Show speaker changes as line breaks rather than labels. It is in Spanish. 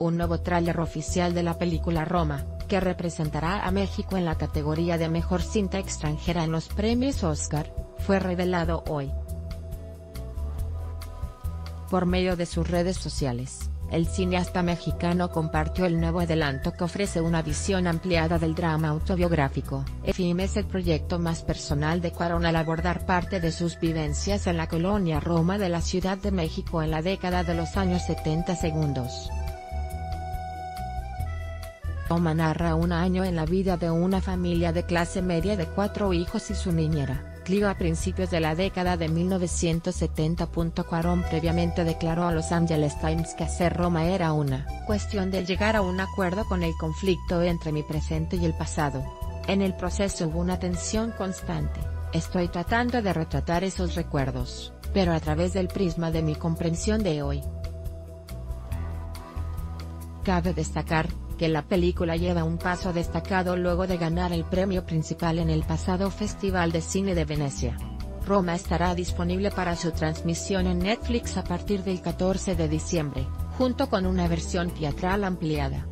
un nuevo tráiler oficial de la película Roma, que representará a México en la categoría de Mejor Cinta Extranjera en los premios Oscar, fue revelado hoy. Por medio de sus redes sociales, el cineasta mexicano compartió el nuevo adelanto que ofrece una visión ampliada del drama autobiográfico. El film es el proyecto más personal de Cuarón al abordar parte de sus vivencias en la colonia Roma de la Ciudad de México en la década de los años 70 segundos. Toma narra un año en la vida de una familia de clase media de cuatro hijos y su niñera, Clio a principios de la década de 1970. Cuarón previamente declaró a Los Angeles Times que hacer Roma era una cuestión de llegar a un acuerdo con el conflicto entre mi presente y el pasado. En el proceso hubo una tensión constante, estoy tratando de retratar esos recuerdos, pero a través del prisma de mi comprensión de hoy. Cabe destacar, que la película lleva un paso destacado luego de ganar el premio principal en el pasado Festival de Cine de Venecia. Roma estará disponible para su transmisión en Netflix a partir del 14 de diciembre, junto con una versión teatral ampliada.